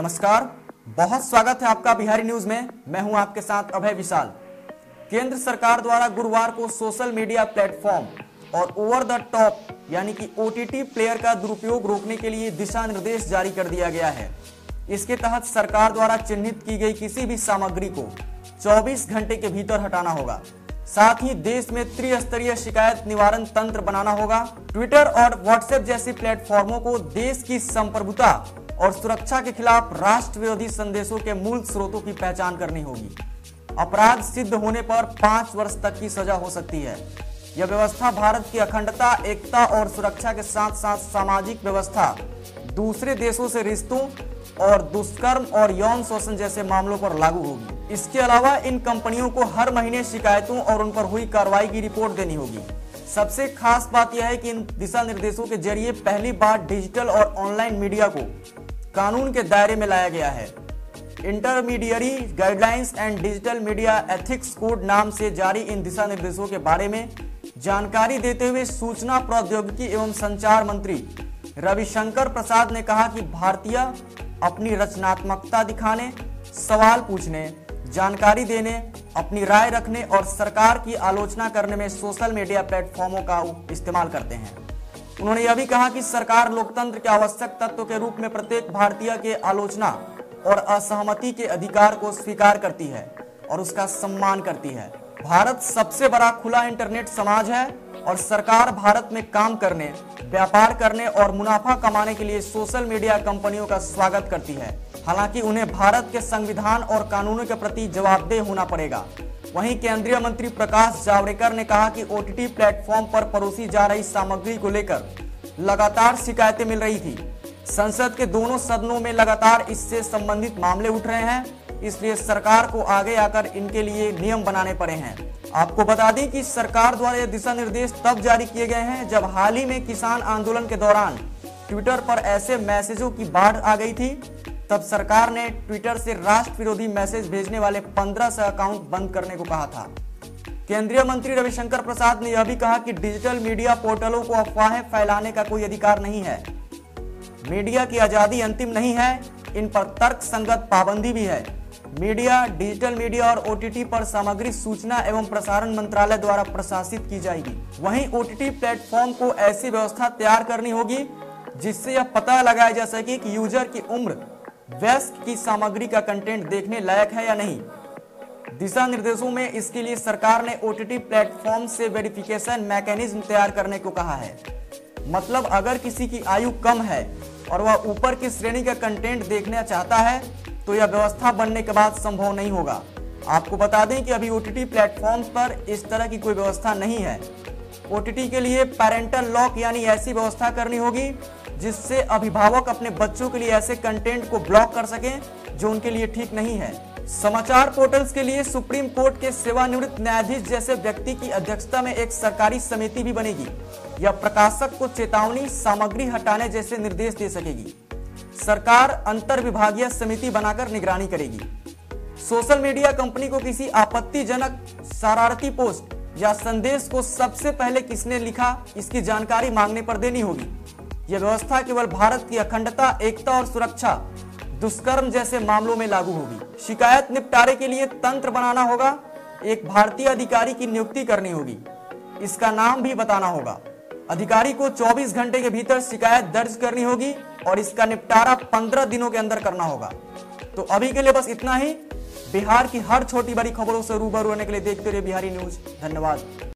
नमस्कार। बहुत स्वागत है आपका बिहारी न्यूज़ में। मैं हूँ आपके साथ अभय विशाल। केंद्र सरकार द्वारा गुरुवार को सोशल मीडिया प्लेटफॉर्म और ओवर द टॉप, यानी कि ओटीटी प्लेयर का दुरुपयोग रोकने के लिए दिशा निर्देश जारी कर दिया गया है। इसके तहत सरकार द्वारा चिन्हित की गई किसी भी सामग्री को 24 घंटे के भीतर हटाना होगा। साथ ही देश में त्रिस्तरीय शिकायत निवारण तंत्र बनाना होगा। ट्विटर और व्हाट्सएप जैसी प्लेटफॉर्मों को देश की संप्रभुता और सुरक्षा के खिलाफ राष्ट्र विरोधी संदेशों के मूल स्रोतों की पहचान करनी होगी। अपराध सिद्ध होने पर पाँच वर्ष तक की सजा हो सकती है। यह व्यवस्था भारत की अखंडता, एकता और सुरक्षा के साथ साथ सामाजिक व्यवस्था, दूसरे देशों से रिश्तों और दुष्कर्म और यौन शोषण जैसे मामलों पर लागू होगी। इसके अलावा इन कंपनियों को हर महीने शिकायतों और उन पर हुई कार्रवाई की रिपोर्ट देनी होगी। सबसे खास बात यह है कि इन दिशा निर्देशों के ज़रिए पहली बार डिजिटल और ऑनलाइन मीडिया को कानून के दायरे में लाया गया है। Intermediary guidelines and digital media ethics code नाम से जारी इन दिशा निर्देशों के बारे में जानकारी देते हुए सूचना प्रौद्योगिकी एवं संचार मंत्री रविशंकर प्रसाद ने कहा कि भारतीय अपनी रचनात्मकता दिखाने, सवाल पूछने, जानकारी देने, अपनी राय रखने और सरकार की आलोचना करने में सोशल मीडिया प्लेटफॉर्मों का इस्तेमाल करते हैं। उन्होंने यह भी कहा कि सरकार लोकतंत्र के आवश्यक तत्व के रूप में प्रत्येक भारतीय के आलोचना और असहमति के अधिकार को स्वीकार करती है और उसका सम्मान करती है। भारत सबसे बड़ा खुला इंटरनेट समाज है और सरकार भारत में काम करने, व्यापार करने और मुनाफा कमाने के लिए सोशल मीडिया कंपनियों का स्वागत करती है। हालाँकि उन्हें भारत के संविधान और कानूनों के प्रति जवाबदेह होना पड़ेगा। वहीं केंद्रीय मंत्री प्रकाश जावड़ेकर ने कहा कि ओटीटी प्लेटफॉर्म पर परोसी जा रही सामग्री को लेकर लगातार शिकायतें मिल रही थी। संसद के दोनों सदनों में लगातार इससे संबंधित मामले उठ रहे हैं, इसलिए सरकार को आगे आकर इनके लिए नियम बनाने पड़े हैं। आपको बता दें कि सरकार द्वारा ये दिशा निर्देश तब जारी किए गए हैं जब हाल ही में किसान आंदोलन के दौरान ट्विटर पर ऐसे मैसेजों की बाढ़ आ गई थी। तब सरकार ने ट्विटर से राष्ट्र विरोधी मैसेज भेजने वाले 15 से अकाउंट बंद करने को कहा था। केंद्रीय मंत्री रविशंकर प्रसाद ने यह भी कहा कि डिजिटल मीडिया पोर्टलों को अफवाहें फैलाने का कोई अधिकार नहीं है। मीडिया की आज़ादी अंतिम नहीं है, इन पर तर्क संगत पाबंदी भी है। मीडिया, डिजिटल मीडिया और ओटीटी पर सामग्री सूचना एवं प्रसारण मंत्रालय द्वारा प्रशासित की जाएगी। वहीं ओटीटी प्लेटफॉर्म को ऐसी व्यवस्था तैयार करनी होगी, जिससे यह पता लगाया जा सके कि यूज़र की उम्र वयस्क की सामग्री का कंटेंट देखने लायक है या नहीं? दिशा निर्देशों में इसके लिए सरकार ने ओटीटी प्लेटफॉर्म से वेरिफिकेशन मैकेनिज्म तैयार करने को कहा है। मतलब अगर किसी की आयु कम है और वह ऊपर की श्रेणी का कंटेंट देखना चाहता है तो यह व्यवस्था बनने के बाद संभव नहीं होगा। आपको बता दें कि अभी ओटीटी प्लेटफॉर्म पर इस तरह की कोई व्यवस्था नहीं है। ओटीटी के लिए पेरेंटल लॉक यानी ऐसी व्यवस्था करनी होगी जिससे अभिभावक अपने बच्चों के लिए ऐसे कंटेंट को ब्लॉक कर सकें जो उनके लिए ठीक नहीं है। समाचार पोर्टल्स के लिए सुप्रीम कोर्ट के सेवानिवृत्त न्यायाधीश जैसे व्यक्ति की अध्यक्षता में एक सरकारी समिति भी बनेगी। यह प्रकाशक को चेतावनी, सामग्री हटाने जैसे निर्देश दे सकेगी। सरकार अंतर विभागीय समिति बनाकर निगरानी करेगी। सोशल मीडिया कंपनी को किसी आपत्तिजनक शरारती पोस्ट या संदेश को सबसे पहले किसने लिखा, इसकी जानकारी मांगने पर देनी होगी। यह व्यवस्था केवल भारत की अखंडता, एकता और सुरक्षा, दुष्कर्म जैसे मामलों में लागू होगी। शिकायत निपटारे के लिए तंत्र बनाना होगा, एक भारतीय अधिकारी की नियुक्ति करनी होगी। इसका नाम भी बताना होगा। अधिकारी को 24 घंटे के भीतर शिकायत दर्ज करनी होगी और इसका निपटारा 15 दिनों के अंदर करना होगा। तो अभी के लिए बस इतना ही। बिहार की हर छोटी बड़ी खबरों से रूबरू होने के लिए देखते रहिए बिहारी न्यूज़। धन्यवाद।